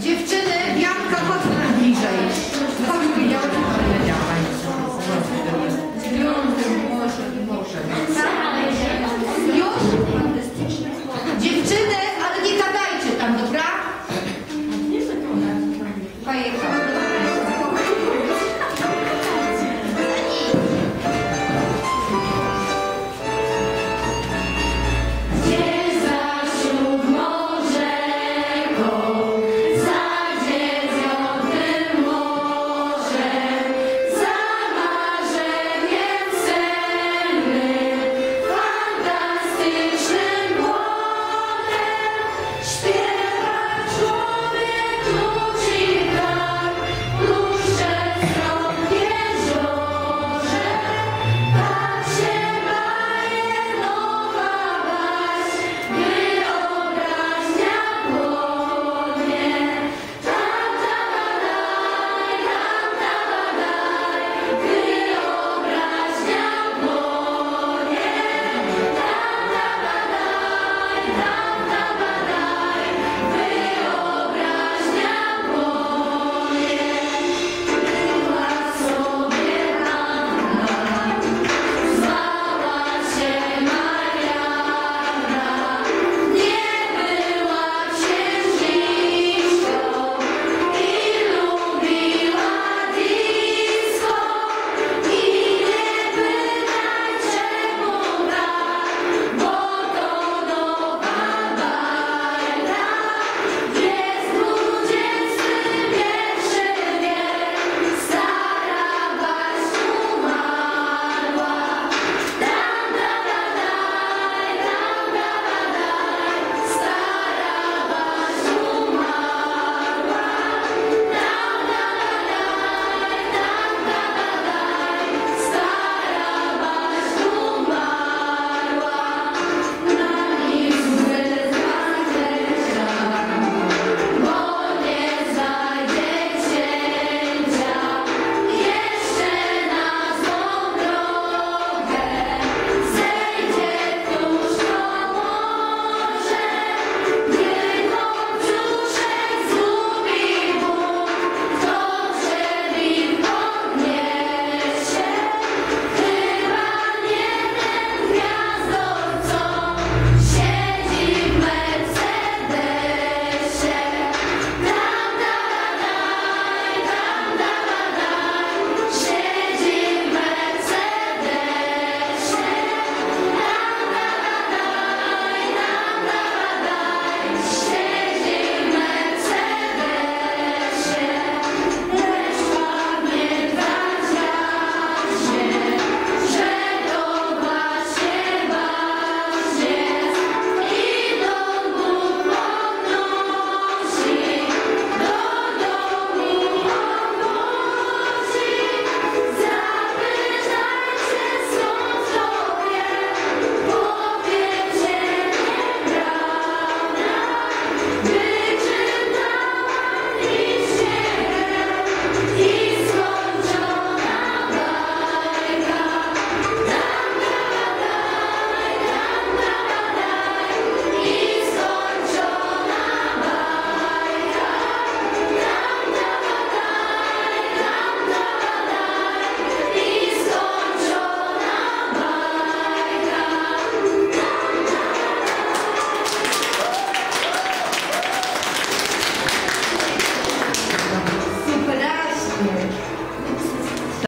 Dziewczyny